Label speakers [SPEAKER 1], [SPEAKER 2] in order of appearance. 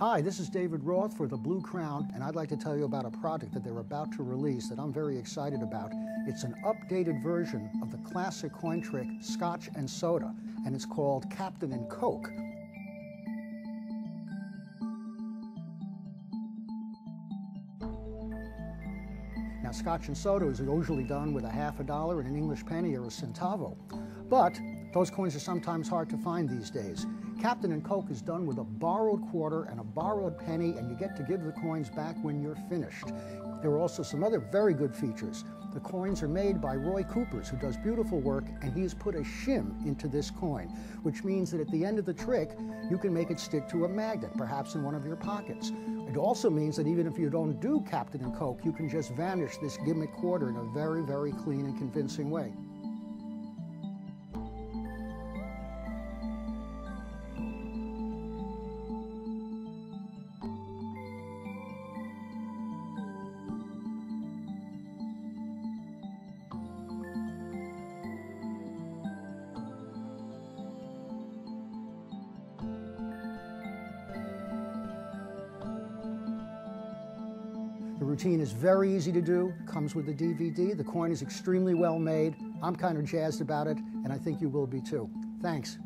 [SPEAKER 1] Hi, this is David Roth for the Blue Crown, and I'd like to tell you about a product that they're about to release that I'm very excited about. It's an updated version of the classic coin trick Scotch and Soda, and it's called Captain and Coke. Now, Scotch and Soda is usually done with a half a dollar and an English penny or a centavo, but those coins are sometimes hard to find these days. Captain and Coke is done with a borrowed quarter and a borrowed penny, and you get to give the coins back when you're finished. There are also some other very good features. The coins are made by Roy Kueppers, who does beautiful work, and he has put a shim into this coin, which means that at the end of the trick, you can make it stick to a magnet, perhaps in one of your pockets. It also means that even if you don't do Captain and Coke, you can just vanish this gimmick quarter in a very, very clean and convincing way. The routine is very easy to do, comes with the DVD. The coin is extremely well made. I'm kind of jazzed about it, and I think you will be too. Thanks.